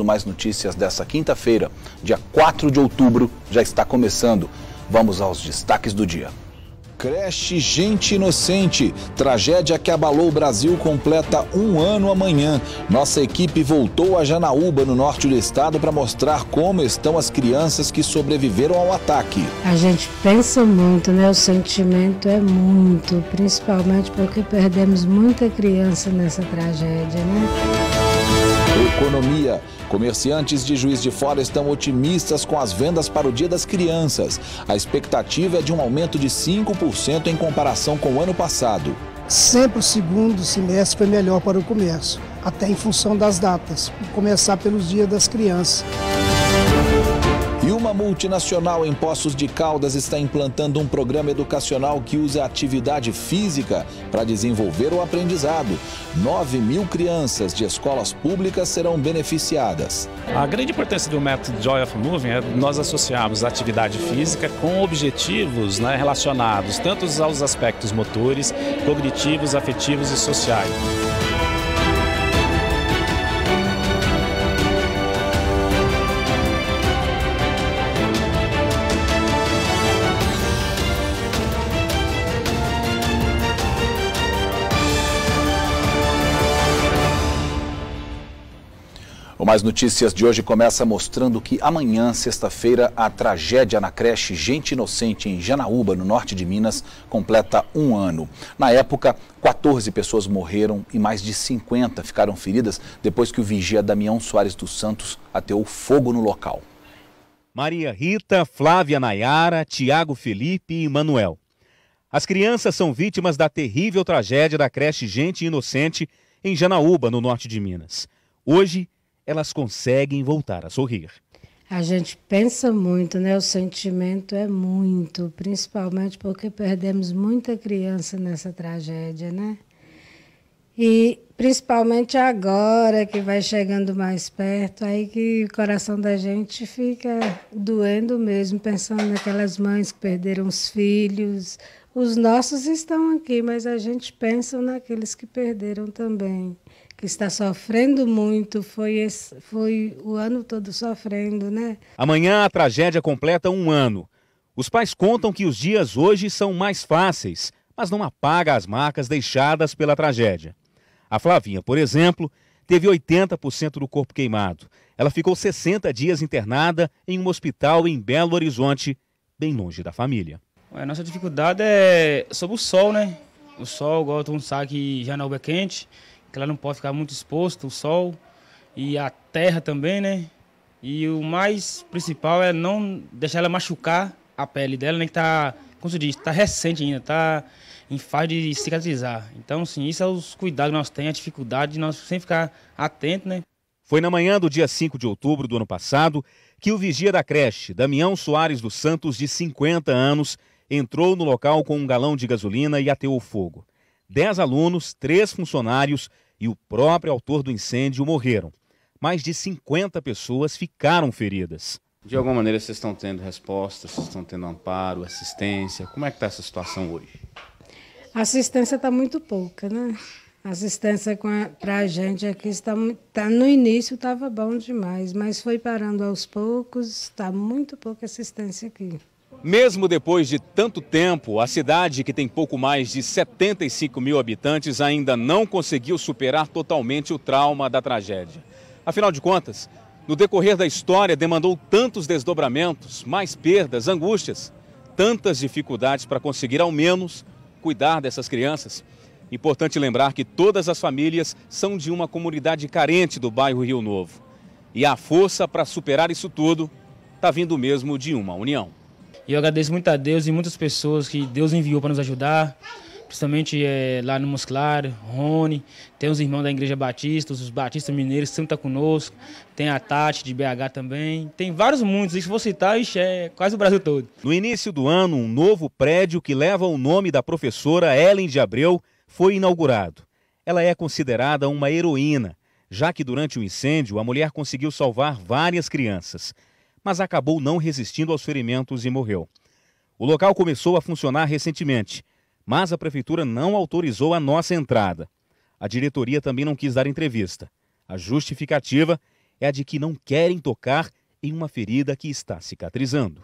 Mais notícias dessa quinta-feira, dia 4 de outubro, já está começando. Vamos aos destaques do dia. Creche Gente Inocente. Tragédia que abalou o Brasil completa um ano amanhã. Nossa equipe voltou a Janaúba, no norte do estado, para mostrar como estão as crianças que sobreviveram ao ataque. A gente pensa muito, né? O sentimento é muito, principalmente porque perdemos muita criança nessa tragédia, né? Economia. Comerciantes de Juiz de Fora estão otimistas com as vendas para o Dia das Crianças. A expectativa é de um aumento de 5% em comparação com o ano passado. Sempre o segundo semestre foi melhor para o comércio, até em função das datas, começar pelos Dias das Crianças. Uma multinacional em Poços de Caldas está implantando um programa educacional que usa atividade física para desenvolver o aprendizado. 9 mil crianças de escolas públicas serão beneficiadas. A grande importância do método Joy of Moving é nós associarmos a atividade física com objetivos né, relacionados tanto aos aspectos motores, cognitivos, afetivos e sociais. O Mais Notícias de hoje começa mostrando que amanhã, sexta-feira, a tragédia na creche Gente Inocente em Janaúba, no norte de Minas, completa um ano. Na época, 14 pessoas morreram e mais de 50 ficaram feridas depois que o vigia Damião Soares dos Santos ateou fogo no local. Maria Rita, Flávia Nayara, Tiago Felipe e Manuel. As crianças são vítimas da terrível tragédia da creche Gente Inocente em Janaúba, no norte de Minas. Hoje, elas conseguem voltar a sorrir. A gente pensa muito, né? O sentimento é muito, principalmente porque perdemos muita criança nessa tragédia, né? E principalmente agora que vai chegando mais perto, aí que o coração da gente fica doendo mesmo, pensando naquelas mães que perderam os filhos. Os nossos estão aqui, mas a gente pensa naqueles que perderam também que está sofrendo muito, foi, esse, foi o ano todo sofrendo, né? Amanhã a tragédia completa um ano. Os pais contam que os dias hoje são mais fáceis, mas não apaga as marcas deixadas pela tragédia. A Flavinha, por exemplo, teve 80% do corpo queimado. Ela ficou 60 dias internada em um hospital em Belo Horizonte, bem longe da família. A nossa dificuldade é sobre o sol, né? O sol, igual todo mundo sabe que Janaúba é quente que ela não pode ficar muito exposta, o sol e a terra também, né? E o mais principal é não deixar ela machucar a pele dela, né? Que tá, como você diz, tá recente ainda, tá em fase de cicatrizar. Então, sim, isso é os cuidados que nós temos, a dificuldade de nós sempre ficar atento, né? Foi na manhã do dia 5 de outubro do ano passado que o vigia da creche, Damião Soares dos Santos, de 50 anos, entrou no local com um galão de gasolina e ateou fogo. Dez alunos, três funcionários e o próprio autor do incêndio morreram. Mais de 50 pessoas ficaram feridas. De alguma maneira vocês estão tendo respostas, vocês estão tendo amparo, assistência. Como é que está essa situação hoje? A assistência está muito pouca, né? A assistência para a gente aqui está tá, no início estava bom demais, mas foi parando aos poucos, está muito pouca assistência aqui. Mesmo depois de tanto tempo, a cidade, que tem pouco mais de 75 mil habitantes, ainda não conseguiu superar totalmente o trauma da tragédia. Afinal de contas, no decorrer da história, demandou tantos desdobramentos, mais perdas, angústias, tantas dificuldades para conseguir, ao menos, cuidar dessas crianças. Importante lembrar que todas as famílias são de uma comunidade carente do bairro Rio Novo. E a força para superar isso tudo está vindo mesmo de uma união. E eu agradeço muito a Deus e muitas pessoas que Deus enviou para nos ajudar, principalmente é, lá no Musclar, Rony, tem os irmãos da Igreja Batista, os Batistas Mineiros que sempre estão tá conosco, tem a Tati de BH também, tem vários muitos, e se vou citar, ixi, é quase o Brasil todo. No início do ano, um novo prédio que leva o nome da professora Ellen de Abreu foi inaugurado. Ela é considerada uma heroína, já que durante o incêndio a mulher conseguiu salvar várias crianças mas acabou não resistindo aos ferimentos e morreu. O local começou a funcionar recentemente, mas a prefeitura não autorizou a nossa entrada. A diretoria também não quis dar entrevista. A justificativa é a de que não querem tocar em uma ferida que está cicatrizando.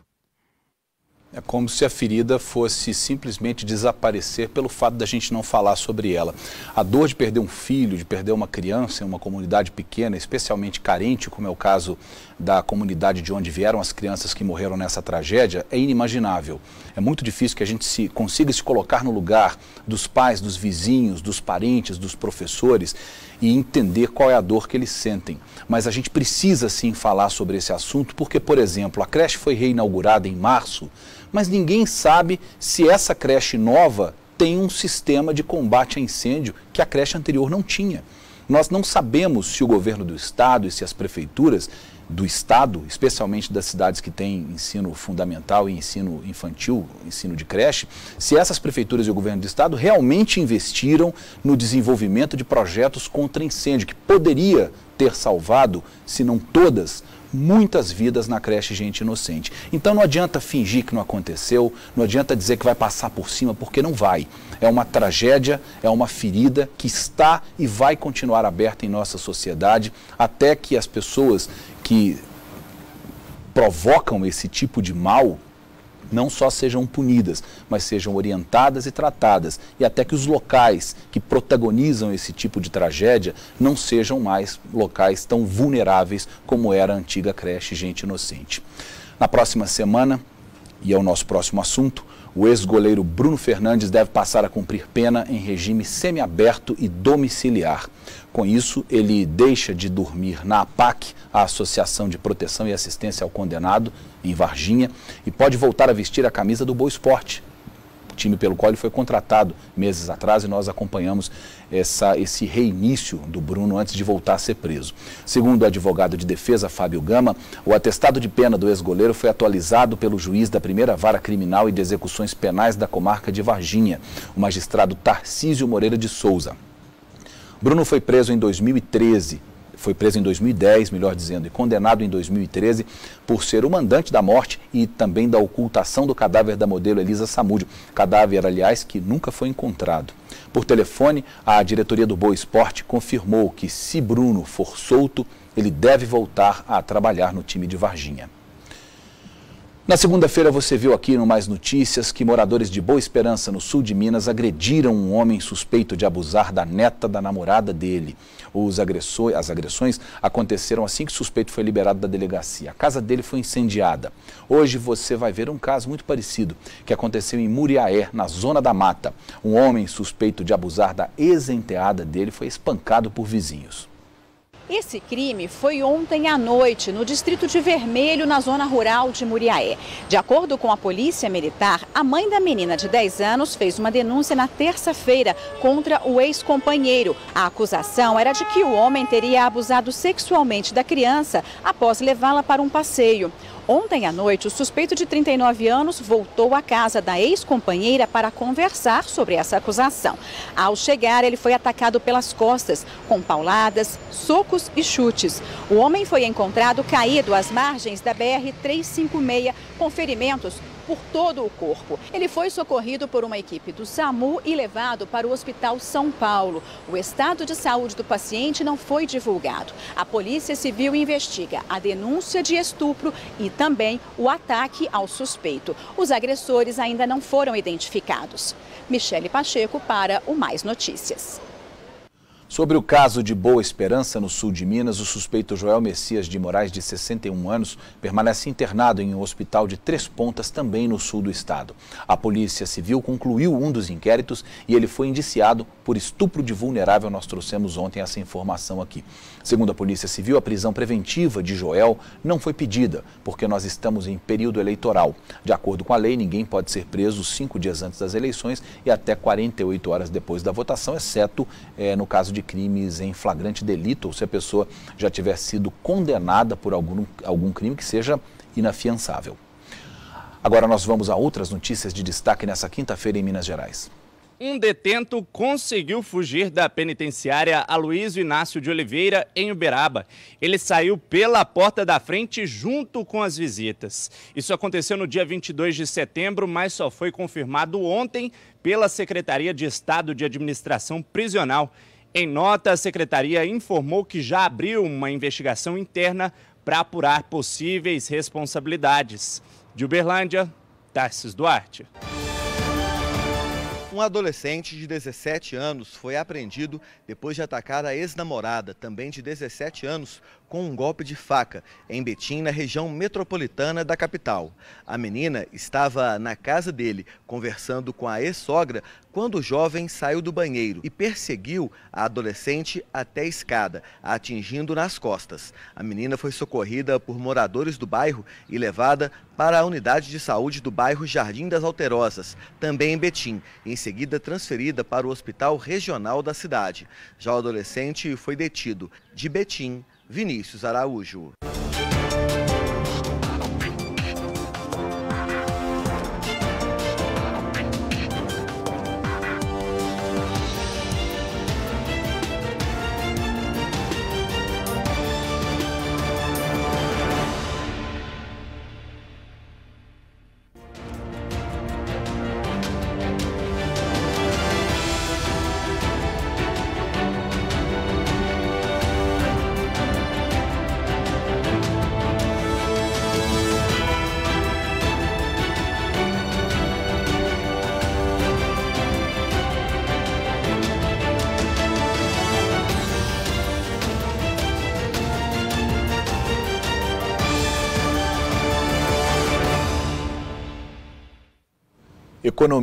É como se a ferida fosse simplesmente desaparecer pelo fato da gente não falar sobre ela. A dor de perder um filho, de perder uma criança em uma comunidade pequena, especialmente carente, como é o caso da comunidade de onde vieram as crianças que morreram nessa tragédia, é inimaginável. É muito difícil que a gente se, consiga se colocar no lugar dos pais, dos vizinhos, dos parentes, dos professores e entender qual é a dor que eles sentem. Mas a gente precisa sim falar sobre esse assunto, porque, por exemplo, a creche foi reinaugurada em março mas ninguém sabe se essa creche nova tem um sistema de combate a incêndio que a creche anterior não tinha. Nós não sabemos se o governo do estado e se as prefeituras do estado, especialmente das cidades que têm ensino fundamental e ensino infantil, ensino de creche, se essas prefeituras e o governo do estado realmente investiram no desenvolvimento de projetos contra incêndio, que poderia ter salvado, se não todas, muitas vidas na creche Gente Inocente. Então não adianta fingir que não aconteceu, não adianta dizer que vai passar por cima, porque não vai. É uma tragédia, é uma ferida que está e vai continuar aberta em nossa sociedade até que as pessoas que provocam esse tipo de mal não só sejam punidas, mas sejam orientadas e tratadas, e até que os locais que protagonizam esse tipo de tragédia não sejam mais locais tão vulneráveis como era a antiga creche Gente Inocente. Na próxima semana, e é o nosso próximo assunto, o ex-goleiro Bruno Fernandes deve passar a cumprir pena em regime semiaberto e domiciliar. Com isso, ele deixa de dormir na APAC, a Associação de Proteção e Assistência ao Condenado, em Varginha, e pode voltar a vestir a camisa do Boa Esporte, time pelo qual ele foi contratado meses atrás e nós acompanhamos essa, esse reinício do Bruno antes de voltar a ser preso. Segundo o advogado de defesa, Fábio Gama, o atestado de pena do ex-goleiro foi atualizado pelo juiz da primeira vara criminal e de execuções penais da comarca de Varginha, o magistrado Tarcísio Moreira de Souza. Bruno foi preso em 2013 foi preso em 2010, melhor dizendo, e condenado em 2013 por ser o mandante da morte e também da ocultação do cadáver da modelo Elisa Samúdio. Cadáver, aliás, que nunca foi encontrado. Por telefone, a diretoria do Boa Esporte confirmou que, se Bruno for solto, ele deve voltar a trabalhar no time de Varginha. Na segunda-feira você viu aqui no Mais Notícias que moradores de Boa Esperança, no sul de Minas, agrediram um homem suspeito de abusar da neta da namorada dele. Os agressores, as agressões aconteceram assim que o suspeito foi liberado da delegacia. A casa dele foi incendiada. Hoje você vai ver um caso muito parecido que aconteceu em Muriaé, na zona da mata. Um homem suspeito de abusar da ex-enteada dele foi espancado por vizinhos. Esse crime foi ontem à noite, no distrito de Vermelho, na zona rural de Muriaé. De acordo com a polícia militar, a mãe da menina de 10 anos fez uma denúncia na terça-feira contra o ex-companheiro. A acusação era de que o homem teria abusado sexualmente da criança após levá-la para um passeio. Ontem à noite, o suspeito de 39 anos voltou à casa da ex-companheira para conversar sobre essa acusação. Ao chegar, ele foi atacado pelas costas, com pauladas, socos e chutes. O homem foi encontrado caído às margens da BR-356, com ferimentos por todo o corpo. Ele foi socorrido por uma equipe do SAMU e levado para o Hospital São Paulo. O estado de saúde do paciente não foi divulgado. A Polícia Civil investiga a denúncia de estupro e também o ataque ao suspeito. Os agressores ainda não foram identificados. Michele Pacheco para o Mais Notícias. Sobre o caso de Boa Esperança, no sul de Minas, o suspeito Joel Messias de Moraes, de 61 anos, permanece internado em um hospital de Três Pontas, também no sul do estado. A Polícia Civil concluiu um dos inquéritos e ele foi indiciado por estupro de vulnerável. Nós trouxemos ontem essa informação aqui. Segundo a Polícia Civil, a prisão preventiva de Joel não foi pedida, porque nós estamos em período eleitoral. De acordo com a lei, ninguém pode ser preso cinco dias antes das eleições e até 48 horas depois da votação, exceto é, no caso de de crimes em flagrante delito, ou se a pessoa já tiver sido condenada por algum, algum crime que seja inafiançável. Agora nós vamos a outras notícias de destaque nessa quinta-feira em Minas Gerais. Um detento conseguiu fugir da penitenciária Aloysio Inácio de Oliveira, em Uberaba. Ele saiu pela porta da frente junto com as visitas. Isso aconteceu no dia 22 de setembro, mas só foi confirmado ontem pela Secretaria de Estado de Administração Prisional. Em nota, a secretaria informou que já abriu uma investigação interna para apurar possíveis responsabilidades. De Uberlândia, Tarsis Duarte. Um adolescente de 17 anos foi apreendido depois de atacar a ex-namorada, também de 17 anos, com um golpe de faca, em Betim, na região metropolitana da capital. A menina estava na casa dele, conversando com a ex-sogra, quando o jovem saiu do banheiro e perseguiu a adolescente até a escada, atingindo nas costas. A menina foi socorrida por moradores do bairro e levada para a unidade de saúde do bairro Jardim das Alterosas, também em Betim, em seguida transferida para o hospital regional da cidade. Já o adolescente foi detido de Betim Vinícius Araújo.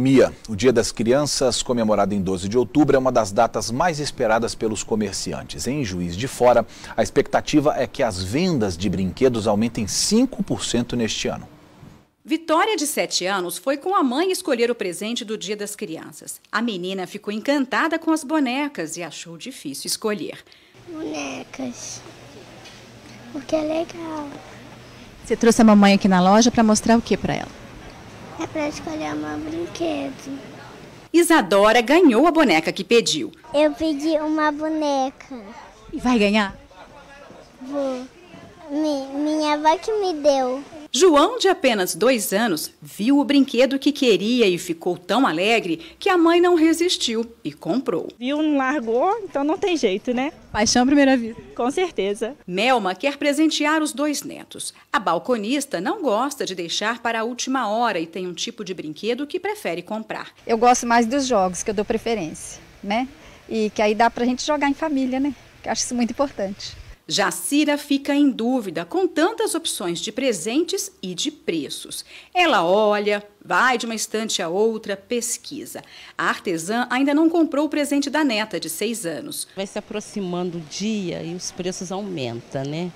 Economia. O Dia das Crianças, comemorado em 12 de outubro, é uma das datas mais esperadas pelos comerciantes. Em Juiz de Fora, a expectativa é que as vendas de brinquedos aumentem 5% neste ano. Vitória, de 7 anos, foi com a mãe escolher o presente do Dia das Crianças. A menina ficou encantada com as bonecas e achou difícil escolher. Bonecas. Porque é legal. Você trouxe a mamãe aqui na loja para mostrar o que para ela? É para escolher um brinquedo. Isadora ganhou a boneca que pediu. Eu pedi uma boneca. E vai ganhar? Vou. minha avó que me deu. João, de apenas dois anos, viu o brinquedo que queria e ficou tão alegre que a mãe não resistiu e comprou. Viu, não largou, então não tem jeito, né? Paixão à primeira vista. Com certeza. Melma quer presentear os dois netos. A balconista não gosta de deixar para a última hora e tem um tipo de brinquedo que prefere comprar. Eu gosto mais dos jogos, que eu dou preferência, né? E que aí dá pra gente jogar em família, né? Que eu acho isso muito importante. Jacira fica em dúvida com tantas opções de presentes e de preços. Ela olha, vai de uma estante a outra, pesquisa. A artesã ainda não comprou o presente da neta, de seis anos. Vai se aproximando o dia e os preços aumentam, né?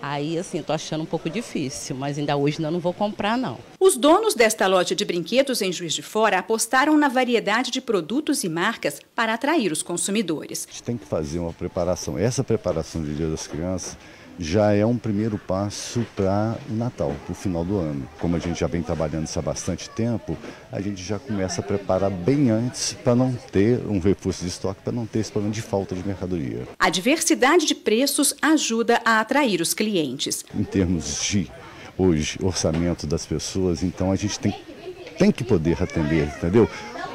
Aí, assim, tô achando um pouco difícil, mas ainda hoje ainda não vou comprar, não. Os donos desta loja de brinquedos em Juiz de Fora apostaram na variedade de produtos e marcas para atrair os consumidores. A gente tem que fazer uma preparação. Essa preparação de Dia das Crianças já é um primeiro passo para o Natal, para o final do ano. Como a gente já vem trabalhando isso há bastante tempo, a gente já começa a preparar bem antes para não ter um reforço de estoque, para não ter esse problema de falta de mercadoria. A diversidade de preços ajuda a atrair os clientes. Em termos de hoje orçamento das pessoas, então a gente tem, tem que poder atender, entendeu?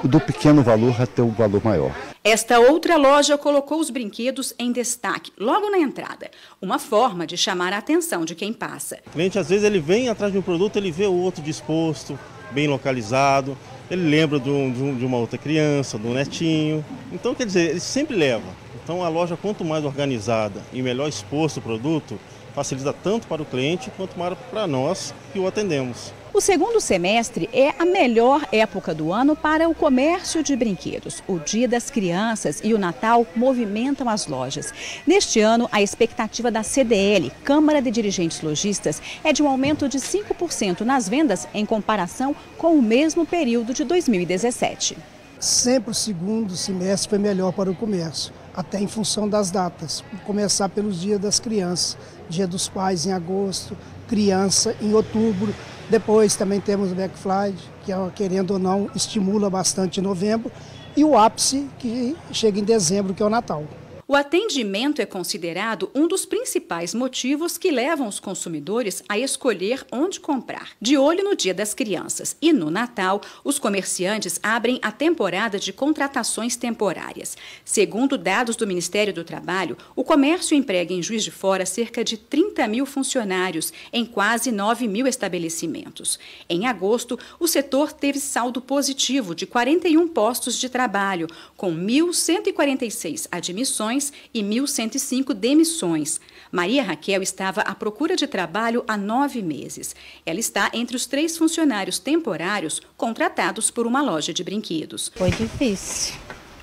Do pequeno valor até o valor maior. Esta outra loja colocou os brinquedos em destaque logo na entrada, uma forma de chamar a atenção de quem passa. O cliente às vezes ele vem atrás de um produto, ele vê o outro disposto, bem localizado, ele lembra de, um, de uma outra criança, do netinho. Então, quer dizer, ele sempre leva. Então, a loja, quanto mais organizada e melhor exposto o produto, facilita tanto para o cliente quanto para nós que o atendemos. O segundo semestre é a melhor época do ano para o comércio de brinquedos. O Dia das Crianças e o Natal movimentam as lojas. Neste ano, a expectativa da CDL, Câmara de Dirigentes Logistas, é de um aumento de 5% nas vendas em comparação com o mesmo período de 2017. Sempre o segundo semestre foi melhor para o comércio, até em função das datas. Começar pelos dias das crianças, Dia dos Pais em agosto, criança em outubro, depois também temos o Black Friday, que querendo ou não estimula bastante em novembro, e o ápice que chega em dezembro, que é o Natal. O atendimento é considerado um dos principais motivos que levam os consumidores a escolher onde comprar. De olho no Dia das Crianças e no Natal, os comerciantes abrem a temporada de contratações temporárias. Segundo dados do Ministério do Trabalho, o comércio emprega em Juiz de Fora cerca de 30 mil funcionários em quase 9 mil estabelecimentos. Em agosto, o setor teve saldo positivo de 41 postos de trabalho, com 1.146 admissões e 1.105 demissões. Maria Raquel estava à procura de trabalho há nove meses. Ela está entre os três funcionários temporários contratados por uma loja de brinquedos. Foi difícil.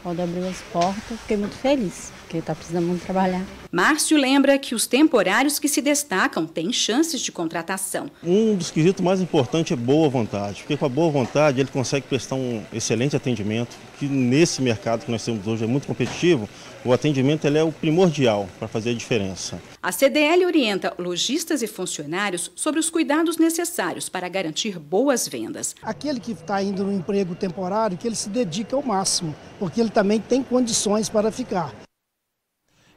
Quando abriu as portas, fiquei muito feliz, porque está precisando muito trabalhar. Márcio lembra que os temporários que se destacam têm chances de contratação. Um dos quesitos mais importantes é boa vontade, porque com a boa vontade ele consegue prestar um excelente atendimento, que nesse mercado que nós temos hoje é muito competitivo, o atendimento ele é o primordial para fazer a diferença. A CDL orienta lojistas e funcionários sobre os cuidados necessários para garantir boas vendas. Aquele que está indo no emprego temporário, que ele se dedica ao máximo, porque ele também tem condições para ficar.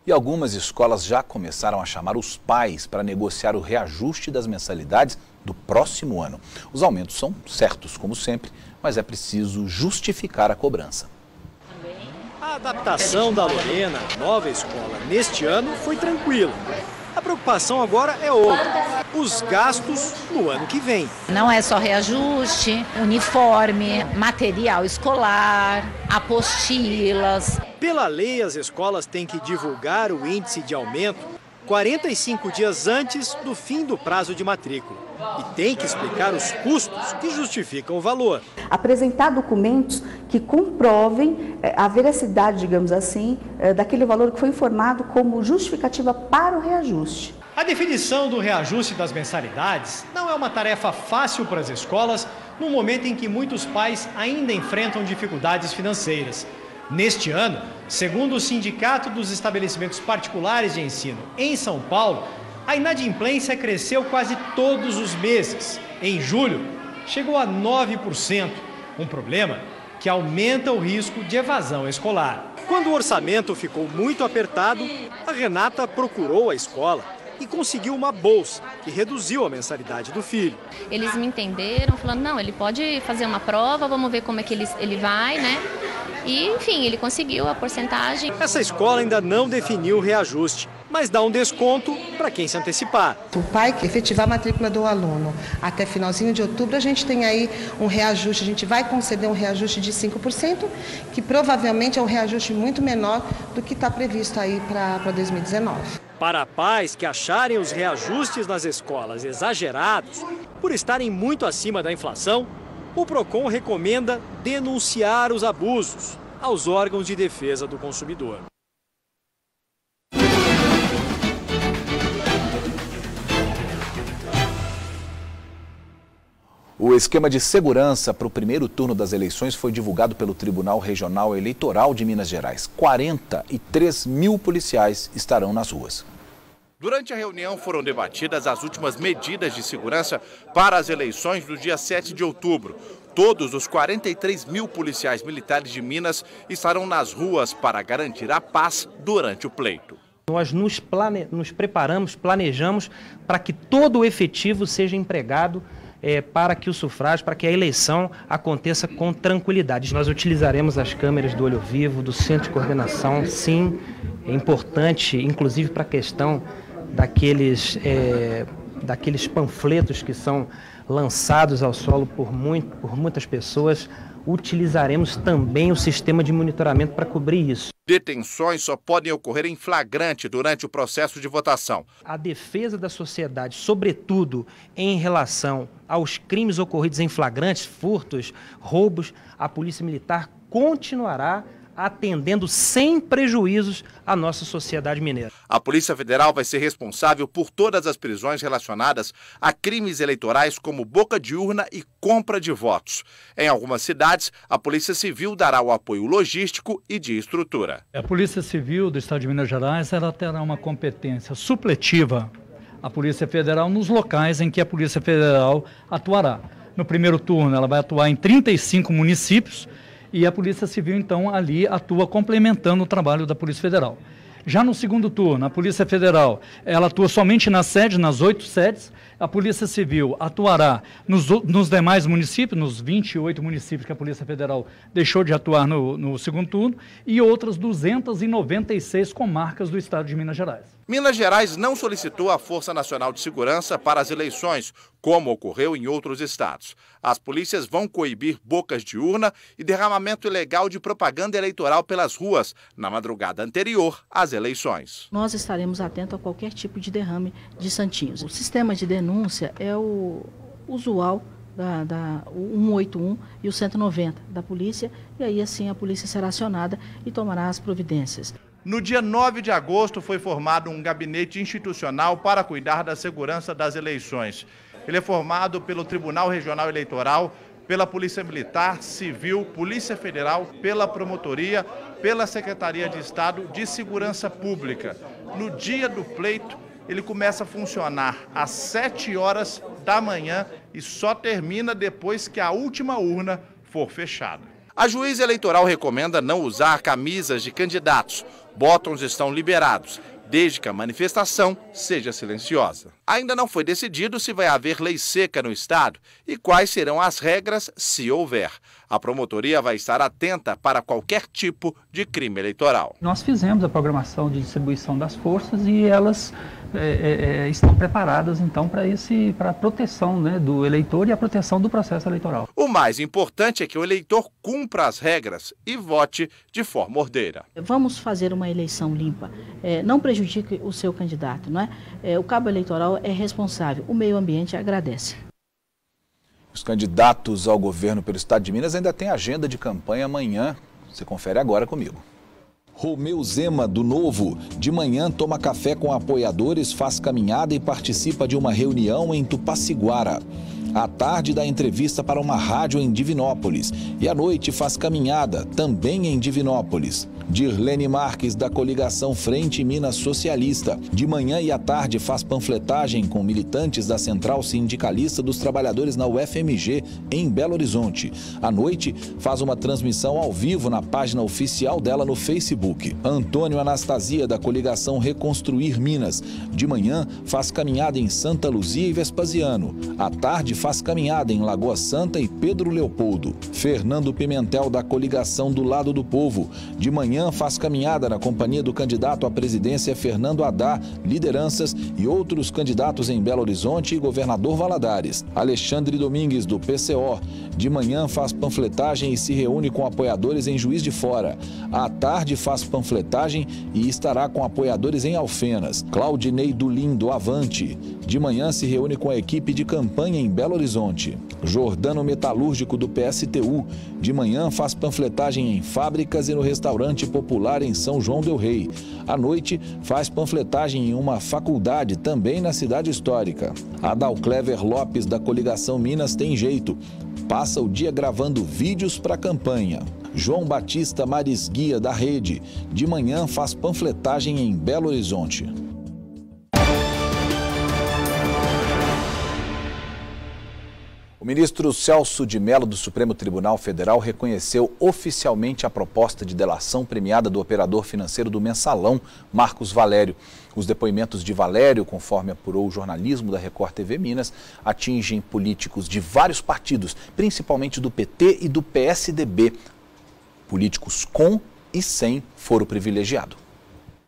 E algumas escolas já começaram a chamar os pais para negociar o reajuste das mensalidades do próximo ano. Os aumentos são certos, como sempre, mas é preciso justificar a cobrança. A adaptação da Lorena à nova escola neste ano foi tranquila. A preocupação agora é outra: os gastos no ano que vem. Não é só reajuste, uniforme, material escolar, apostilas. Pela lei, as escolas têm que divulgar o índice de aumento 45 dias antes do fim do prazo de matrícula e tem que explicar os custos que justificam o valor. Apresentar documentos que comprovem a veracidade, digamos assim, daquele valor que foi informado como justificativa para o reajuste. A definição do reajuste das mensalidades não é uma tarefa fácil para as escolas no momento em que muitos pais ainda enfrentam dificuldades financeiras. Neste ano, segundo o Sindicato dos Estabelecimentos Particulares de Ensino em São Paulo, a inadimplência cresceu quase todos os meses. Em julho, chegou a 9%, um problema que aumenta o risco de evasão escolar. Quando o orçamento ficou muito apertado, a Renata procurou a escola e conseguiu uma bolsa que reduziu a mensalidade do filho. Eles me entenderam, falando, não, ele pode fazer uma prova, vamos ver como é que ele, ele vai, né? E, enfim, ele conseguiu a porcentagem. Essa escola ainda não definiu o reajuste, mas dá um desconto para quem se antecipar. O pai que efetivar a matrícula do aluno até finalzinho de outubro, a gente tem aí um reajuste, a gente vai conceder um reajuste de 5%, que provavelmente é um reajuste muito menor do que está previsto aí para 2019. Para pais que acharem os reajustes nas escolas exagerados, por estarem muito acima da inflação, o PROCON recomenda denunciar os abusos aos órgãos de defesa do consumidor. O esquema de segurança para o primeiro turno das eleições foi divulgado pelo Tribunal Regional Eleitoral de Minas Gerais. 43 mil policiais estarão nas ruas. Durante a reunião foram debatidas as últimas medidas de segurança para as eleições do dia 7 de outubro. Todos os 43 mil policiais militares de Minas estarão nas ruas para garantir a paz durante o pleito. Nós nos, plane... nos preparamos, planejamos para que todo o efetivo seja empregado é, para que o sufrágio, para que a eleição aconteça com tranquilidade. Nós utilizaremos as câmeras do olho vivo, do centro de coordenação, sim, é importante, inclusive para a questão daqueles, é, daqueles panfletos que são lançados ao solo por, muito, por muitas pessoas, utilizaremos também o sistema de monitoramento para cobrir isso. Detenções só podem ocorrer em flagrante durante o processo de votação. A defesa da sociedade, sobretudo em relação aos crimes ocorridos em flagrantes, furtos, roubos, a Polícia Militar continuará atendendo sem prejuízos a nossa sociedade mineira. A Polícia Federal vai ser responsável por todas as prisões relacionadas a crimes eleitorais como boca de urna e compra de votos. Em algumas cidades, a Polícia Civil dará o apoio logístico e de estrutura. A Polícia Civil do Estado de Minas Gerais ela terá uma competência supletiva à Polícia Federal nos locais em que a Polícia Federal atuará. No primeiro turno, ela vai atuar em 35 municípios e a Polícia Civil, então, ali atua complementando o trabalho da Polícia Federal. Já no segundo turno, a Polícia Federal, ela atua somente nas sedes, nas oito sedes. A Polícia Civil atuará nos, nos demais municípios, nos 28 municípios que a Polícia Federal deixou de atuar no, no segundo turno, e outras 296 comarcas do estado de Minas Gerais. Minas Gerais não solicitou a Força Nacional de Segurança para as eleições, como ocorreu em outros estados. As polícias vão coibir bocas de urna e derramamento ilegal de propaganda eleitoral pelas ruas na madrugada anterior às eleições. Nós estaremos atentos a qualquer tipo de derrame de santinhos. O sistema de denúncia é o usual da, da, o 181 e o 190 da polícia, e aí assim a polícia será acionada e tomará as providências. No dia 9 de agosto foi formado um gabinete institucional para cuidar da segurança das eleições. Ele é formado pelo Tribunal Regional Eleitoral, pela Polícia Militar, Civil, Polícia Federal, pela Promotoria, pela Secretaria de Estado de Segurança Pública. No dia do pleito, ele começa a funcionar às 7 horas da manhã e só termina depois que a última urna for fechada. A juíza eleitoral recomenda não usar camisas de candidatos. Botões estão liberados, desde que a manifestação seja silenciosa. Ainda não foi decidido se vai haver lei seca no Estado e quais serão as regras se houver. A promotoria vai estar atenta para qualquer tipo de crime eleitoral. Nós fizemos a programação de distribuição das forças e elas é, é, é, estão preparadas então para esse para a proteção né, do eleitor e a proteção do processo eleitoral. O mais importante é que o eleitor cumpra as regras e vote de forma ordeira. Vamos fazer uma eleição limpa. É, não prejudique o seu candidato, não é? é? O cabo eleitoral é responsável. O meio ambiente agradece. Os candidatos ao governo pelo estado de Minas ainda têm agenda de campanha amanhã. Você confere agora comigo. Romeu Zema, do Novo, de manhã toma café com apoiadores, faz caminhada e participa de uma reunião em Tupaciguara. À tarde dá entrevista para uma rádio em Divinópolis e à noite faz caminhada, também em Divinópolis. Dirlene Marques, da coligação Frente Minas Socialista. De manhã e à tarde faz panfletagem com militantes da Central Sindicalista dos Trabalhadores na UFMG, em Belo Horizonte. À noite, faz uma transmissão ao vivo na página oficial dela no Facebook. Antônio Anastasia, da coligação Reconstruir Minas. De manhã, faz caminhada em Santa Luzia e Vespasiano. À tarde, faz caminhada em Lagoa Santa e Pedro Leopoldo. Fernando Pimentel, da coligação do Lado do Povo. De manhã, manhã faz caminhada na companhia do candidato à presidência Fernando Haddad, lideranças e outros candidatos em Belo Horizonte e governador Valadares. Alexandre Domingues, do PCO, de manhã faz panfletagem e se reúne com apoiadores em Juiz de Fora. À tarde faz panfletagem e estará com apoiadores em Alfenas. Claudinei Dulim, do Avante, de manhã se reúne com a equipe de campanha em Belo Horizonte. Jordano Metalúrgico, do PSTU, de manhã faz panfletagem em fábricas e no restaurante Popular em São João Del Rei. À noite, faz panfletagem em uma faculdade também na cidade histórica. Adal Clever Lopes, da coligação Minas Tem Jeito, passa o dia gravando vídeos para a campanha. João Batista Marisguia, da Rede, de manhã faz panfletagem em Belo Horizonte. O ministro Celso de Mello do Supremo Tribunal Federal reconheceu oficialmente a proposta de delação premiada do operador financeiro do mensalão, Marcos Valério. Os depoimentos de Valério, conforme apurou o jornalismo da Record TV Minas, atingem políticos de vários partidos, principalmente do PT e do PSDB. Políticos com e sem foro privilegiado.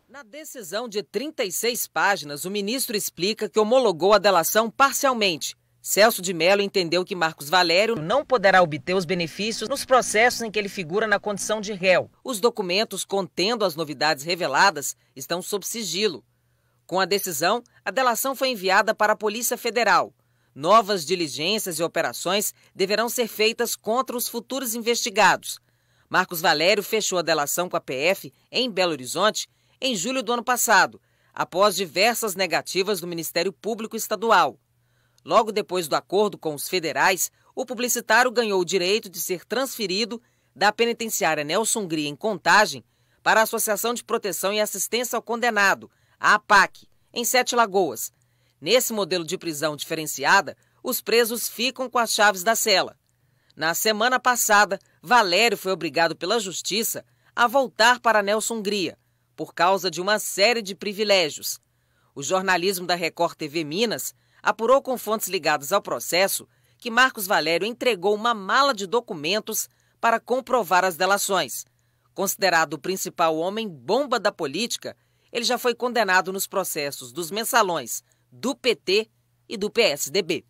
Na decisão de 36 páginas, o ministro explica que homologou a delação parcialmente Celso de Mello entendeu que Marcos Valério não poderá obter os benefícios nos processos em que ele figura na condição de réu. Os documentos contendo as novidades reveladas estão sob sigilo. Com a decisão, a delação foi enviada para a Polícia Federal. Novas diligências e operações deverão ser feitas contra os futuros investigados. Marcos Valério fechou a delação com a PF em Belo Horizonte em julho do ano passado, após diversas negativas do Ministério Público Estadual. Logo depois do acordo com os federais, o publicitário ganhou o direito de ser transferido da penitenciária Nelson Gria, em Contagem, para a Associação de Proteção e Assistência ao Condenado, a APAC, em Sete Lagoas. Nesse modelo de prisão diferenciada, os presos ficam com as chaves da cela. Na semana passada, Valério foi obrigado pela Justiça a voltar para Nelson Gria, por causa de uma série de privilégios. O jornalismo da Record TV Minas apurou com fontes ligadas ao processo que Marcos Valério entregou uma mala de documentos para comprovar as delações. Considerado o principal homem bomba da política, ele já foi condenado nos processos dos mensalões, do PT e do PSDB.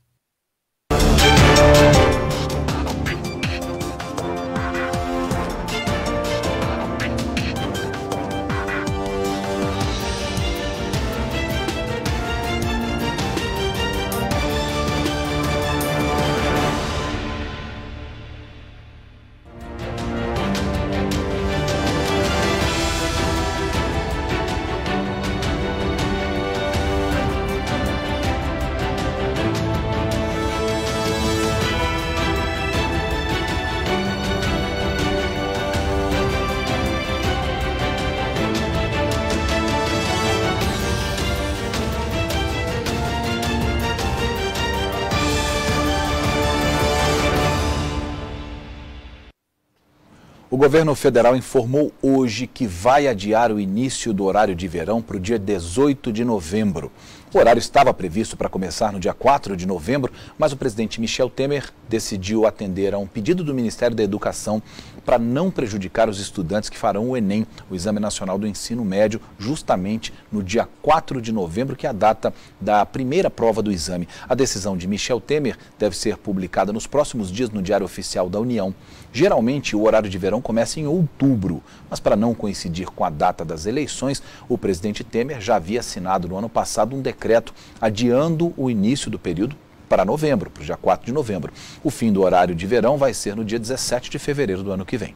O governo federal informou hoje que vai adiar o início do horário de verão para o dia 18 de novembro. O horário estava previsto para começar no dia 4 de novembro, mas o presidente Michel Temer decidiu atender a um pedido do Ministério da Educação para não prejudicar os estudantes que farão o Enem, o Exame Nacional do Ensino Médio, justamente no dia 4 de novembro, que é a data da primeira prova do exame. A decisão de Michel Temer deve ser publicada nos próximos dias no Diário Oficial da União. Geralmente, o horário de verão começa em outubro, mas para não coincidir com a data das eleições, o presidente Temer já havia assinado no ano passado um decreto adiando o início do período para novembro, para o dia 4 de novembro. O fim do horário de verão vai ser no dia 17 de fevereiro do ano que vem.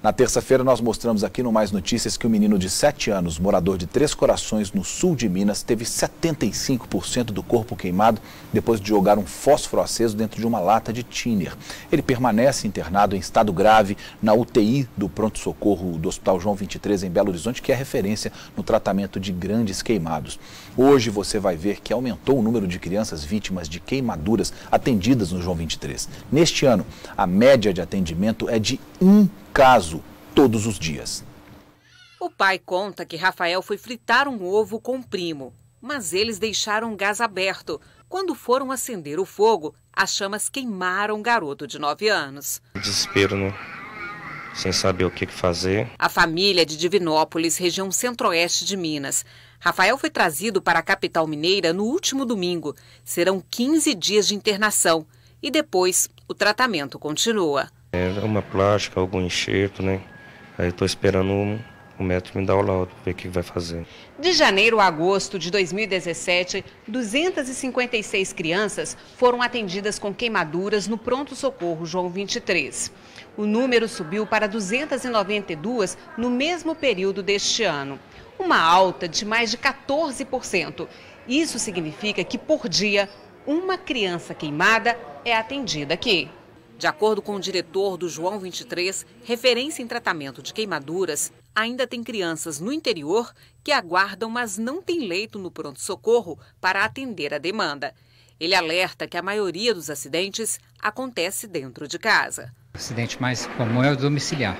Na terça-feira, nós mostramos aqui no Mais Notícias que o um menino de 7 anos, morador de Três Corações, no sul de Minas, teve 75% do corpo queimado depois de jogar um fósforo aceso dentro de uma lata de tiner. Ele permanece internado em estado grave na UTI do pronto-socorro do Hospital João 23, em Belo Horizonte, que é referência no tratamento de grandes queimados. Hoje você vai ver que aumentou o número de crianças vítimas de queimaduras atendidas no João 23. Neste ano, a média de atendimento é de um caso todos os dias. O pai conta que Rafael foi fritar um ovo com o primo, mas eles deixaram o gás aberto. Quando foram acender o fogo, as chamas queimaram o garoto de 9 anos. Desespero, né? Sem saber o que fazer. A família de Divinópolis, região centro-oeste de Minas. Rafael foi trazido para a capital mineira no último domingo. Serão 15 dias de internação e depois o tratamento continua. É uma plástica, algum enxerto, né? Aí estou esperando o médico me dar o laudo, ver o que vai fazer. De janeiro a agosto de 2017, 256 crianças foram atendidas com queimaduras no pronto-socorro João 23. O número subiu para 292 no mesmo período deste ano, uma alta de mais de 14%. Isso significa que por dia, uma criança queimada é atendida aqui. De acordo com o diretor do João 23, referência em tratamento de queimaduras, ainda tem crianças no interior que aguardam, mas não tem leito no pronto-socorro para atender a demanda. Ele alerta que a maioria dos acidentes acontece dentro de casa. O acidente mais comum é o domiciliar.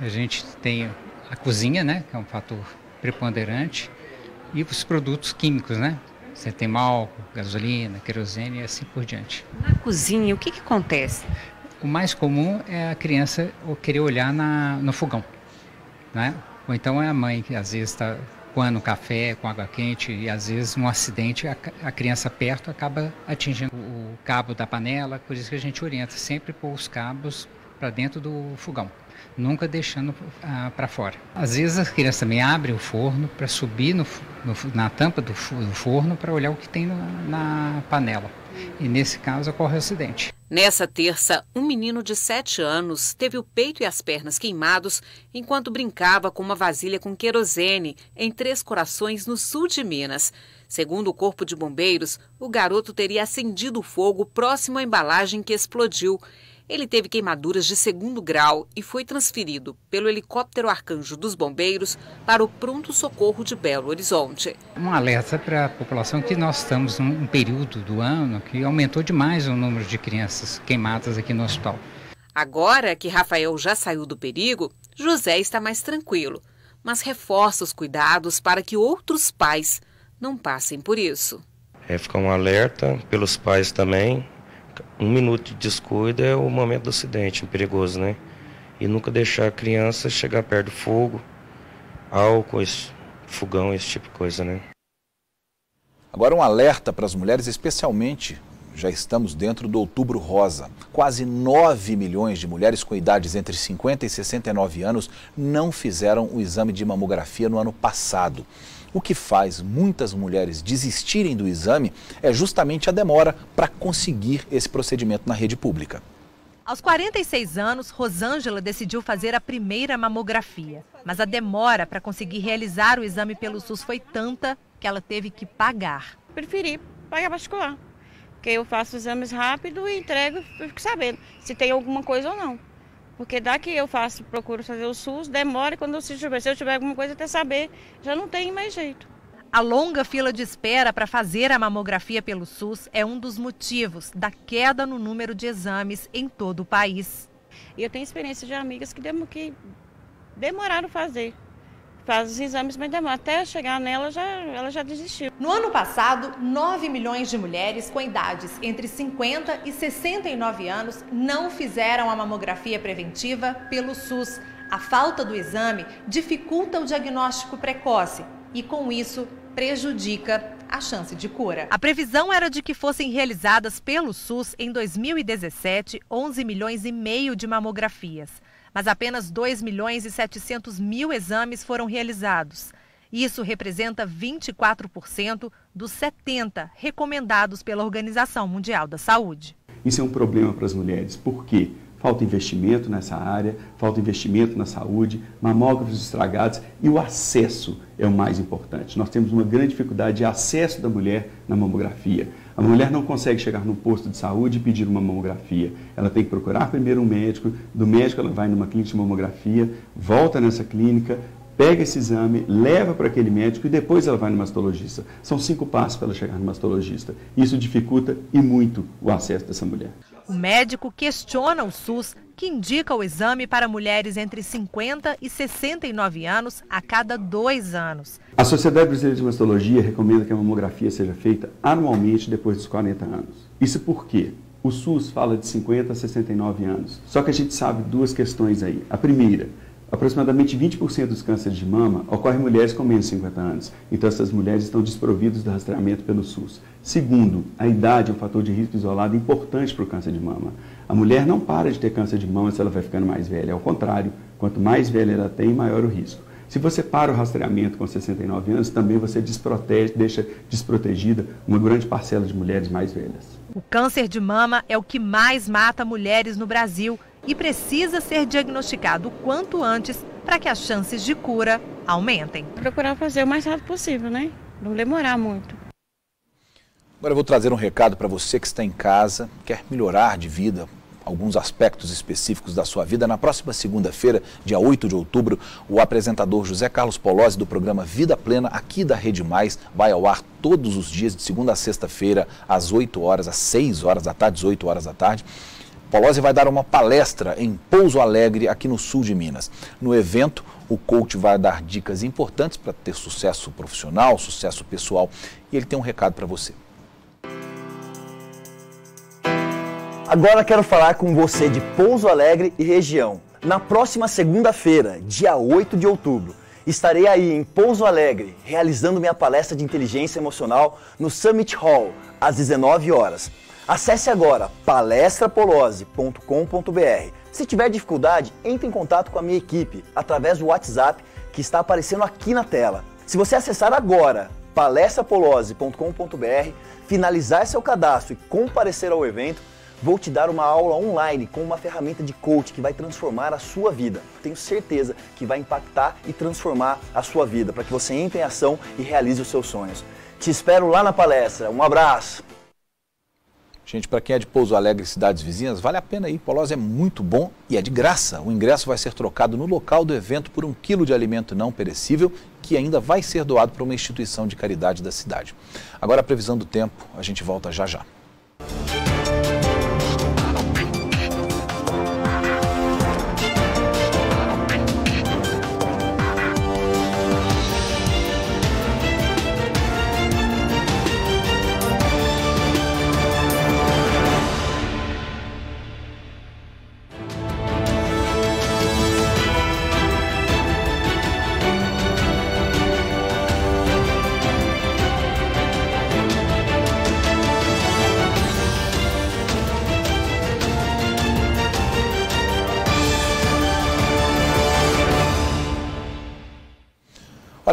A gente tem a cozinha, né, que é um fator preponderante, e os produtos químicos, né? Você tem álcool, gasolina, querosene e assim por diante. Na cozinha, o que, que acontece? O mais comum é a criança querer olhar na, no fogão, né? Ou então é a mãe que às vezes está coando café com água quente e às vezes num acidente a, a, criança perto acaba atingindo o cabo da panela, por isso que a gente orienta sempre pôr os cabos para dentro do fogão nunca deixando ah, para fora. Às vezes as crianças também abrem o forno para subir no, no, na tampa do, forno para olhar o que tem na, na panela. E nesse caso ocorre o acidente. Nessa terça, um menino de 7 anos teve o peito e as pernas queimados enquanto brincava com uma vasilha com querosene em Três Corações, no sul de Minas. Segundo o Corpo de Bombeiros, o garoto teria acendido fogo próximo à embalagem que explodiu. Ele teve queimaduras de segundo grau e foi transferido pelo helicóptero Arcanjo dos Bombeiros para o pronto-socorro de Belo Horizonte. Um alerta para a população que nós estamos num período do ano que aumentou demais o número de crianças queimadas aqui no hospital. Agora que Rafael já saiu do perigo, José está mais tranquilo, mas reforça os cuidados para que outros pais não passem por isso. É ficar um alerta pelos pais também. Um minuto de descuido é o momento do acidente, perigoso, né? E nunca deixar a criança chegar perto do fogo, álcool, esse, fogão, esse tipo de coisa, né? Agora um alerta para as mulheres, especialmente já estamos dentro do Outubro Rosa. Quase 9 milhões de mulheres com idades entre 50 e 69 anos não fizeram o exame de mamografia no ano passado. O que faz muitas mulheres desistirem do exame é justamente a demora para conseguir esse procedimento na rede pública. Aos 46 anos, Rosângela decidiu fazer a primeira mamografia. Mas a demora para conseguir realizar o exame pelo SUS foi tanta que ela teve que pagar. Preferi pagar particular porque eu faço exames rápido e entrego e fico sabendo se tem alguma coisa ou não. Porque daqui eu faço, procuro fazer o SUS, demora quando eu, se, se eu tiver alguma coisa até saber, já não tem mais jeito. A longa fila de espera para fazer a mamografia pelo SUS é um dos motivos da queda no número de exames em todo o país. E eu tenho experiência de amigas que, dem que demoraram fazer faz os exames, mas demora. Até chegar nela, já, ela já desistiu. No ano passado, 9 milhões de mulheres com idades entre 50 e 69 anos não fizeram a mamografia preventiva pelo SUS. A falta do exame dificulta o diagnóstico precoce e, com isso, prejudica a chance de cura. A previsão era de que fossem realizadas pelo SUS em 2017 11 milhões e meio de mamografias mas apenas 2 milhões e 700 mil exames foram realizados. Isso representa 24% dos 70 recomendados pela Organização Mundial da Saúde. Isso é um problema para as mulheres, por quê? Falta investimento nessa área, falta investimento na saúde, mamógrafos estragados e o acesso é o mais importante. Nós temos uma grande dificuldade de acesso da mulher na mamografia. A mulher não consegue chegar no posto de saúde e pedir uma mamografia. Ela tem que procurar primeiro um médico, do médico ela vai numa clínica de mamografia, volta nessa clínica, pega esse exame, leva para aquele médico e depois ela vai no mastologista. São cinco passos para ela chegar no mastologista. Isso dificulta e muito o acesso dessa mulher. O médico questiona o SUS, que indica o exame para mulheres entre 50 e 69 anos a cada dois anos. A Sociedade Brasileira de Mastologia recomenda que a mamografia seja feita anualmente depois dos 40 anos. Isso por quê? O SUS fala de 50 a 69 anos. Só que a gente sabe duas questões aí. A primeira, Aproximadamente 20% dos cânceres de mama ocorrem em mulheres com menos de 50 anos, então essas mulheres estão desprovidas do rastreamento pelo SUS. Segundo, a idade é um fator de risco isolado importante para o câncer de mama. A mulher não para de ter câncer de mama se ela vai ficando mais velha, ao contrário, quanto mais velha ela tem, maior o risco. Se você para o rastreamento com 69 anos, também você desprotege, deixa desprotegida uma grande parcela de mulheres mais velhas. O câncer de mama é o que mais mata mulheres no Brasil e precisa ser diagnosticado o quanto antes para que as chances de cura aumentem. Procurar fazer o mais rápido possível, né? Não demorar muito. Agora eu vou trazer um recado para você que está em casa, quer melhorar de vida, alguns aspectos específicos da sua vida. Na próxima segunda-feira, dia 8 de outubro, o apresentador José Carlos Polozzi, do programa Vida Plena, aqui da Rede Mais, vai ao ar todos os dias, de segunda a sexta-feira, às 8 horas, às 6 horas da tarde, às 8 horas da tarde. Polozzi vai dar uma palestra em Pouso Alegre, aqui no sul de Minas. No evento, o coach vai dar dicas importantes para ter sucesso profissional, sucesso pessoal. E ele tem um recado para você. Agora quero falar com você de Pouso Alegre e região. Na próxima segunda-feira, dia 8 de outubro, estarei aí em Pouso Alegre, realizando minha palestra de inteligência emocional no Summit Hall, às 19 horas. Acesse agora palestrapolose.com.br. Se tiver dificuldade, entre em contato com a minha equipe através do WhatsApp que está aparecendo aqui na tela. Se você acessar agora palestrapolose.com.br, finalizar seu cadastro e comparecer ao evento, vou te dar uma aula online com uma ferramenta de coach que vai transformar a sua vida. Tenho certeza que vai impactar e transformar a sua vida para que você entre em ação e realize os seus sonhos. Te espero lá na palestra. Um abraço! Gente, para quem é de Pouso Alegre e cidades vizinhas, vale a pena ir. Polós é muito bom e é de graça. O ingresso vai ser trocado no local do evento por um quilo de alimento não perecível que ainda vai ser doado para uma instituição de caridade da cidade. Agora a previsão do tempo, a gente volta já já.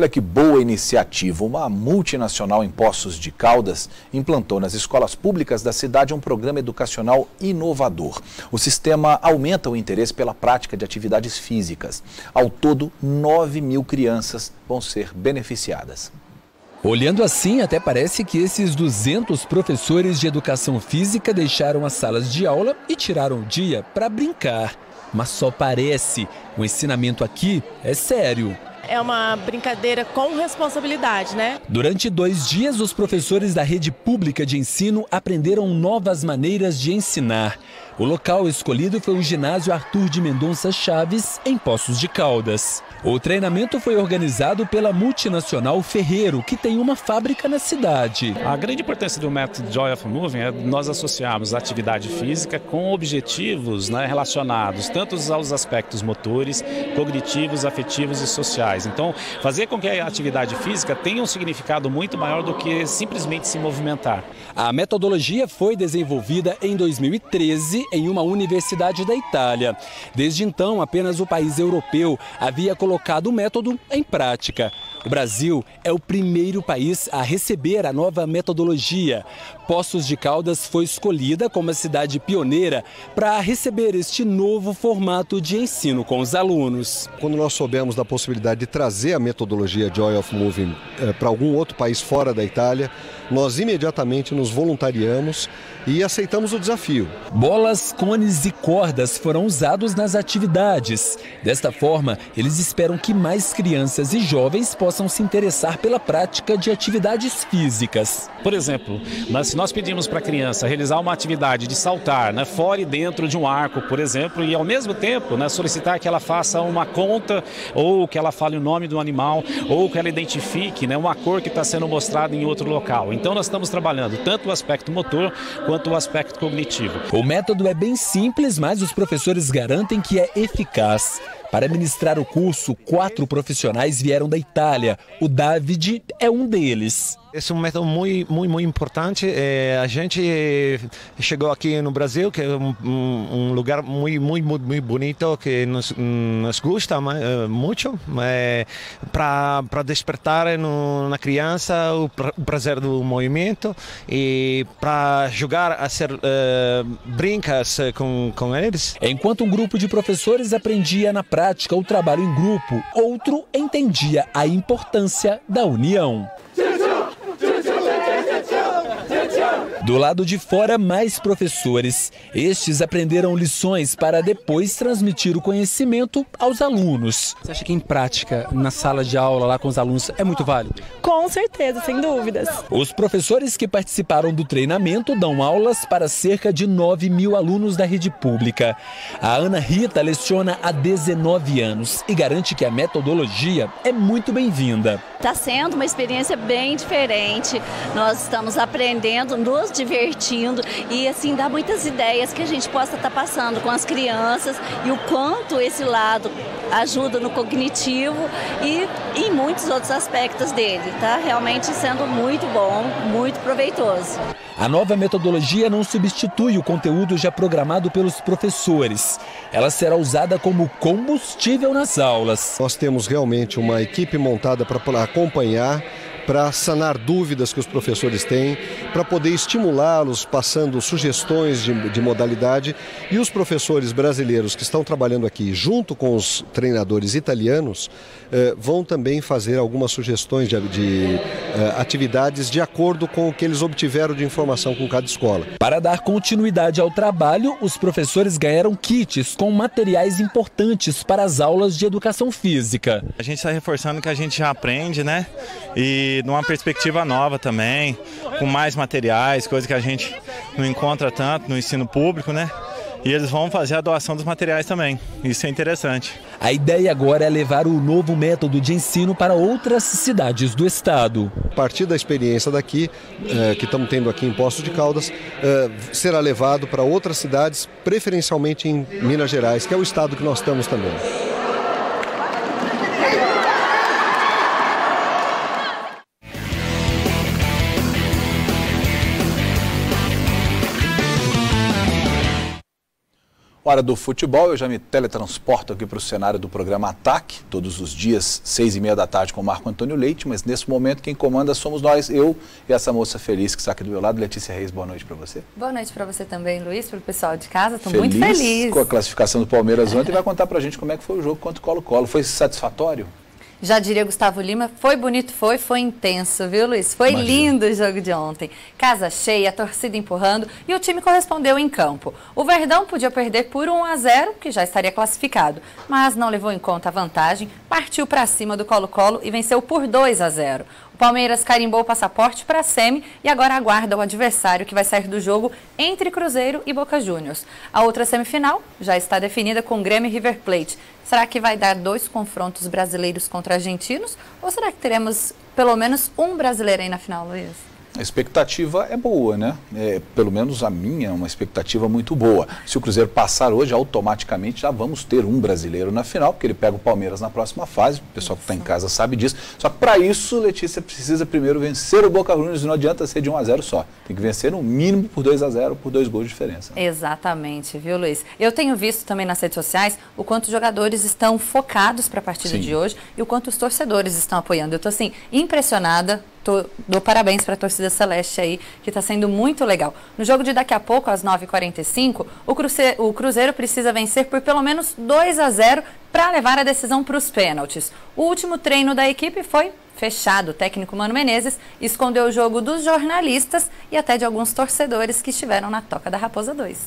Olha que boa iniciativa. Uma multinacional em Poços de Caldas implantou nas escolas públicas da cidade um programa educacional inovador. O sistema aumenta o interesse pela prática de atividades físicas. Ao todo, 9 mil crianças vão ser beneficiadas. Olhando assim, até parece que esses 200 professores de educação física deixaram as salas de aula e tiraram o dia para brincar. Mas só parece. O ensinamento aqui é sério é uma brincadeira com responsabilidade, né? Durante dois dias, os professores da rede pública de ensino aprenderam novas maneiras de ensinar. O local escolhido foi o ginásio Arthur de Mendonça Chaves, em Poços de Caldas. O treinamento foi organizado pela multinacional Ferreiro, que tem uma fábrica na cidade. A grande importância do método Joy of Moving é nós associarmos a atividade física com objetivos né, relacionados tanto aos aspectos motores, cognitivos, afetivos e sociais. Então, fazer com que a atividade física tenha um significado muito maior do que simplesmente se movimentar. A metodologia foi desenvolvida em 2013 em uma universidade da Itália. Desde então, apenas o país europeu havia colocado o método em prática. O Brasil é o primeiro país a receber a nova metodologia. Poços de Caldas foi escolhida como a cidade pioneira para receber este novo formato de ensino com os alunos. Quando nós soubemos da possibilidade de trazer a metodologia Joy of Moving eh, para algum outro país fora da Itália, nós imediatamente nos voluntariamos e aceitamos o desafio. Bolas, cones e cordas foram usados nas atividades. Desta forma, eles esperam que mais crianças e jovens possam se interessar pela prática de atividades físicas. Por exemplo, se nós pedimos para a criança realizar uma atividade de saltar né, fora e dentro de um arco, por exemplo, e ao mesmo tempo né, solicitar que ela faça uma conta ou que ela fale o nome do animal ou que ela identifique né, uma cor que está sendo mostrada em outro local. Então nós estamos trabalhando tanto o aspecto motor quanto o aspecto cognitivo. O método é bem simples, mas os professores garantem que é eficaz. Para ministrar o curso, quatro profissionais vieram da Itália. O David é um deles. Esse é um método muito, muito, muito importante. É, a gente chegou aqui no Brasil, que é um, um lugar muito, muito, muito bonito, que nos, nos gusta é, muito, para despertar no, na criança o, prazer do movimento e para jogar a ser uh, brincas com, com eles. Enquanto um grupo de professores aprendia na prática o trabalho em grupo, outro entendia a importância da união. Do lado de fora, mais professores. Estes aprenderam lições para depois transmitir o conhecimento aos alunos. Você acha que em prática, na sala de aula lá com os alunos, é muito válido? Com certeza, sem dúvidas. Os professores que participaram do treinamento dão aulas para cerca de 9 mil alunos da rede pública. A Ana Rita leciona há 19 anos e garante que a metodologia é muito bem-vinda. Está sendo uma experiência bem diferente. Nós estamos aprendendo, nos divertindo e assim dá muitas ideias que a gente possa estar tá passando com as crianças e o quanto esse lado ajuda no cognitivo e em muitos outros aspectos dele, tá? Realmente sendo muito bom, muito proveitoso. A nova metodologia não substitui o conteúdo já programado pelos professores. Ela será usada como combustível nas aulas. Nós temos realmente uma equipe montada para acompanhar para sanar dúvidas que os professores têm, para poder estimulá-los, passando sugestões de, de, modalidade. E os professores brasileiros que estão trabalhando aqui, junto com os treinadores italianos, eh, vão também fazer algumas sugestões de, de eh, atividades de acordo com o que eles obtiveram de informação com cada escola. Para dar continuidade ao trabalho, os professores ganharam kits com materiais importantes para as aulas de educação física. A gente está reforçando que a gente já aprende, né? E numa perspectiva nova também, com mais materiais, coisa que a gente não encontra tanto no ensino público, né? E eles vão fazer a doação dos materiais também. Isso é interessante. A ideia agora é levar o novo método de ensino para outras cidades do estado. A partir da experiência daqui, eh, que estamos tendo aqui em Poços de Caldas, eh, será levado para outras cidades, preferencialmente em Minas Gerais, que é o estado que nós estamos também. Hora do futebol, eu já me teletransporto aqui para o cenário do programa Ataque, todos os dias, seis e meia da tarde, com o Marco Antônio Leite, mas nesse momento quem comanda somos nós, eu e essa moça feliz que está aqui do meu lado, Letícia Reis, boa noite para você. Boa noite para você também, Luiz, para o pessoal de casa, estou muito feliz. com a classificação do Palmeiras ontem e vai contar para a gente como é que foi o jogo contra o Colo-Colo, foi satisfatório? Já diria Gustavo Lima, foi bonito, foi, foi intenso, viu, Luiz? Foi Imagina. lindo o jogo de ontem. Casa cheia, torcida empurrando e o time correspondeu em campo. O Verdão podia perder por 1 a 0, que já estaria classificado, mas não levou em conta a vantagem, partiu para cima do Colo-Colo e venceu por 2 a 0. Palmeiras carimbou o passaporte para a SEMI e agora aguarda o adversário que vai sair do jogo entre Cruzeiro e Boca Juniors. A outra semifinal já está definida com Grêmio e River Plate. Será que vai dar dois confrontos brasileiros contra argentinos? Ou será que teremos pelo menos um brasileiro aí na final, Luiz? A expectativa é boa, né? É, pelo menos a minha é uma expectativa muito boa. Se o Cruzeiro passar hoje, automaticamente já vamos ter um brasileiro na final, porque ele pega o Palmeiras na próxima fase. O pessoal que está em casa sabe disso. Só que para isso, Letícia precisa primeiro vencer o Boca Juniors. Não adianta ser de 1 a 0 só. Tem que vencer no mínimo por 2 a 0 por dois gols de diferença. Exatamente, viu, Luiz? Eu tenho visto também nas redes sociais o quanto os jogadores estão focados para a partida Sim. de hoje e o quanto os torcedores estão apoiando. Eu estou assim impressionada Tô, dou parabéns para a torcida celeste aí, que está sendo muito legal. No jogo de daqui a pouco, às 9h45, o, Cruze, o Cruzeiro precisa vencer por pelo menos 2 a 0 para levar a decisão para os pênaltis. O último treino da equipe foi fechado. O técnico Mano Menezes escondeu o jogo dos jornalistas e até de alguns torcedores que estiveram na Toca da Raposa 2.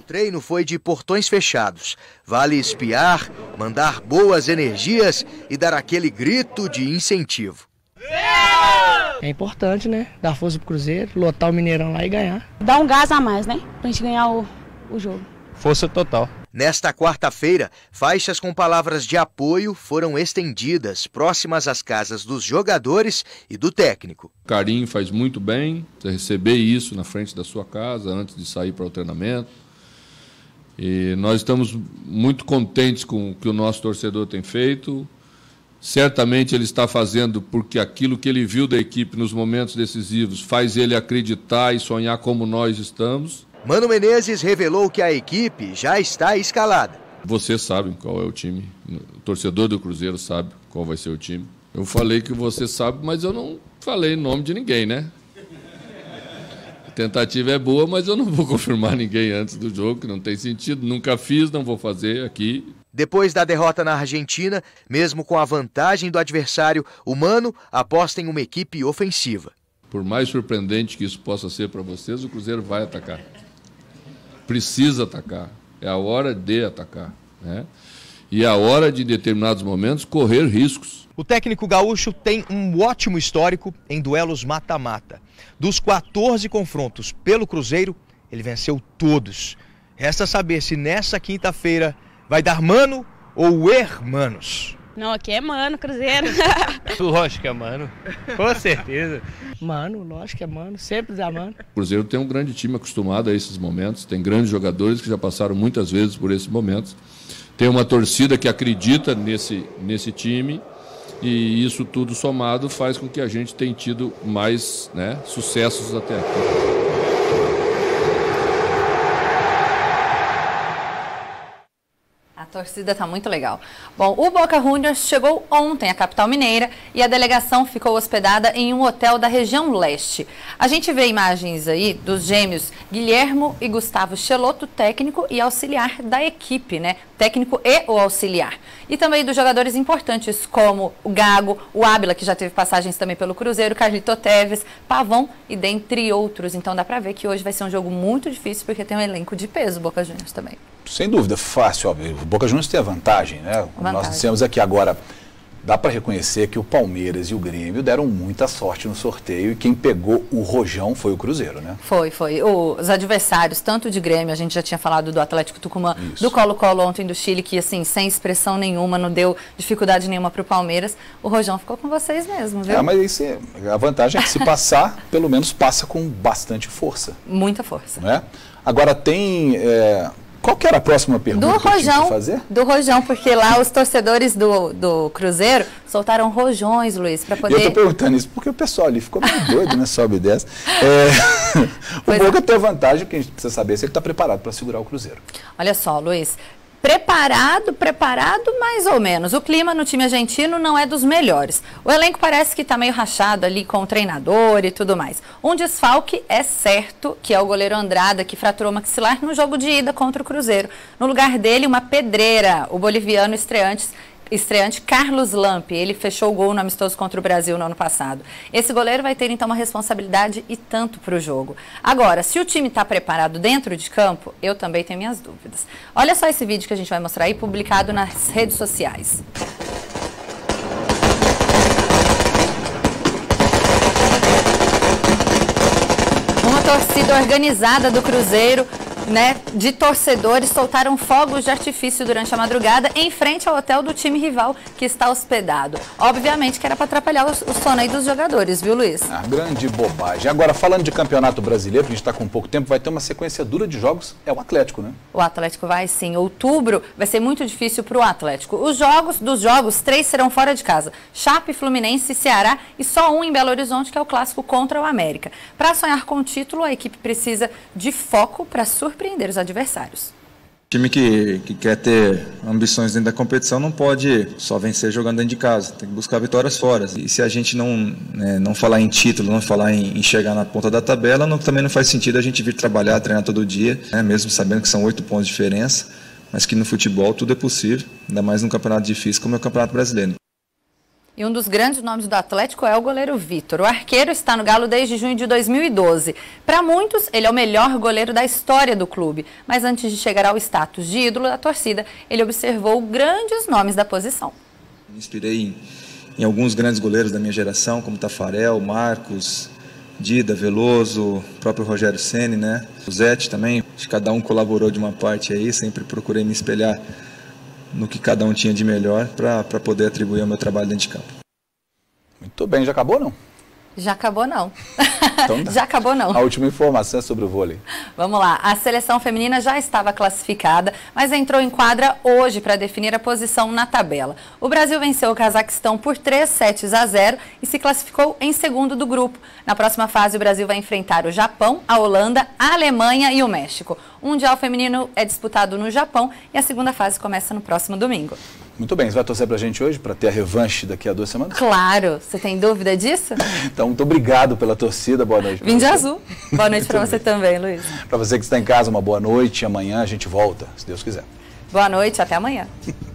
O treino foi de portões fechados. Vale espiar, mandar boas energias e dar aquele grito de incentivo. É importante, né? Dar força pro Cruzeiro, lotar o Mineirão lá e ganhar. Dar um gás a mais, né? Pra gente ganhar o, o jogo. Força total. Nesta quarta-feira, faixas com palavras de apoio foram estendidas próximas às casas dos jogadores e do técnico. Carinho faz muito bem, você receber isso na frente da sua casa antes de sair para o treinamento. E nós estamos muito contentes com o que o nosso torcedor tem feito. Certamente ele está fazendo porque aquilo que ele viu da equipe nos momentos decisivos faz ele acreditar e sonhar como nós estamos. Mano Menezes revelou que a equipe já está escalada. Você sabe qual é o time, o torcedor do Cruzeiro sabe qual vai ser o time. Eu falei que você sabe, mas eu não falei nome de ninguém, né? A tentativa é boa, mas eu não vou confirmar ninguém antes do jogo, que não tem sentido. Nunca fiz, não vou fazer aqui. Depois da derrota na Argentina, mesmo com a vantagem do adversário, o Mano aposta em uma equipe ofensiva. Por mais surpreendente que isso possa ser para vocês, o Cruzeiro vai atacar. Precisa atacar. É a hora de atacar. Né? E é a hora de, em determinados momentos, correr riscos. O técnico gaúcho tem um ótimo histórico em duelos mata-mata. Dos 14 confrontos pelo Cruzeiro, ele venceu todos. Resta saber se nessa quinta-feira Vai dar mano ou hermanos? Não, aqui é mano, Cruzeiro. lógico que é mano. Com certeza. Mano, lógico que é mano. Sempre dá mano. O Cruzeiro tem um grande time acostumado a esses momentos. Tem grandes jogadores que já passaram muitas vezes por esses momentos. Tem uma torcida que acredita nesse, nesse time. E isso tudo somado faz com que a gente tenha tido mais né, sucessos até aqui. Torcida está muito legal. Bom, o Boca Juniors chegou ontem à capital mineira e a delegação ficou hospedada em um hotel da região leste. A gente vê imagens aí dos gêmeos Guilhermo e Gustavo Cheloto, técnico e auxiliar da equipe, né? Técnico e o auxiliar. E também dos jogadores importantes como o Gago, o Ábila, que já teve passagens também pelo Cruzeiro, Carlito Teves, Pavão e dentre outros. Então dá para ver que hoje vai ser um jogo muito difícil porque tem um elenco de peso, Boca Juniors também. Sem dúvida, fácil. Ó. O Boca Juniors tem a vantagem, né? Vantagem. Nós dissemos aqui agora, dá para reconhecer que o Palmeiras e o Grêmio deram muita sorte no sorteio e quem pegou o rojão foi o Cruzeiro, né? Foi, foi. Os adversários, tanto de Grêmio, a gente já tinha falado do Atlético Tucumã, Isso. do Colo-Colo ontem do Chile, que assim, sem expressão nenhuma, não deu dificuldade nenhuma para o Palmeiras. O rojão ficou com vocês mesmo, viu? É, mas isso, a vantagem é que se passar, pelo menos passa com bastante força. Muita força. Né? Agora tem... É Qual que era a próxima pergunta do que eu tinha Rojão, fazer? do Rojão, porque lá os torcedores do, do Cruzeiro soltaram rojões, Luiz, para poder... eu tô perguntando isso porque o pessoal ali ficou meio doido, né? Sobe e desce. É, o Boca tem a vantagem que a gente precisa saber se ele está preparado para segurar o Cruzeiro. Olha só, Luiz. Preparado, preparado mais ou menos. O clima no time argentino não é dos melhores. O elenco parece que está meio rachado ali com o treinador e tudo mais. Um desfalque é certo, que é o goleiro Andrada, que fraturou maxilar no jogo de ida contra o Cruzeiro. No lugar dele, uma pedreira, o boliviano estreante estreante Carlos Lampe. Ele fechou o gol no amistoso contra o Brasil no ano passado. Esse goleiro vai ter então uma responsabilidade e tanto para o jogo. Agora, se o time está preparado dentro de campo, eu também tenho minhas dúvidas. Olha só esse vídeo que a gente vai mostrar aí, publicado nas redes sociais. Uma torcida organizada do Cruzeiro né, de torcedores soltaram fogos de artifício durante a madrugada em frente ao hotel do time rival que está hospedado. Obviamente que era para atrapalhar o, o sono aí dos jogadores, viu, Luiz? Ah, grande bobagem. Agora, falando de campeonato brasileiro, que a gente está com pouco tempo, vai ter uma sequência dura de jogos. É o Atlético, né? O Atlético vai sim. Outubro vai ser muito difícil para o Atlético. Os jogos dos jogos, três serão fora de casa: Chape, Fluminense, Ceará e só um em Belo Horizonte, que é o clássico contra o América. Para sonhar com o título, a equipe precisa de foco para surpreender os adversários. time que, que quer ter ambições dentro da competição não pode só vencer jogando dentro de casa, tem que buscar vitórias fora. E se a gente não, né, não falar em título, não falar em, em chegar na ponta da tabela, não, também não faz sentido a gente vir trabalhar, treinar todo dia, né, mesmo sabendo que são oito pontos de diferença, mas que no futebol tudo é possível, ainda mais num campeonato difícil como é o Campeonato Brasileiro. E um dos grandes nomes do Atlético é o goleiro Vitor. O arqueiro está no Galo desde junho de 2012. Para muitos, ele é o melhor goleiro da história do clube. Mas antes de chegar ao status de ídolo da torcida, ele observou grandes nomes da posição. Me inspirei em, em alguns grandes goleiros da minha geração, como Tafarel, Marcos, Dida, Veloso, próprio Rogério Ceni, né? O Zete também. Acho que cada um colaborou de uma parte aí, sempre procurei me espelhar no que cada um tinha de melhor para poder atribuir ao meu trabalho dentro de campo. Muito bem, já acabou não? Já acabou não. Então, já acabou não. A última informação é sobre o vôlei. Vamos lá. A seleção feminina já estava classificada, mas entrou em quadra hoje para definir a posição na tabela. O Brasil venceu o Cazaquistão por 3 sets a 0 e se classificou em segundo do grupo. Na próxima fase, o Brasil vai enfrentar o Japão, a Holanda, a Alemanha e o México. O Mundial Feminino é disputado no Japão e a segunda fase começa no próximo domingo. Muito bem, você vai torcer pra gente hoje para ter a revanche daqui a duas semanas? Claro, você tem dúvida disso? Então, muito obrigado pela torcida, boa noite. Vim de azul. Boa noite para você também, Luiz. Para você que está em casa, uma boa noite. Amanhã a gente volta, se Deus quiser. Boa noite, até amanhã.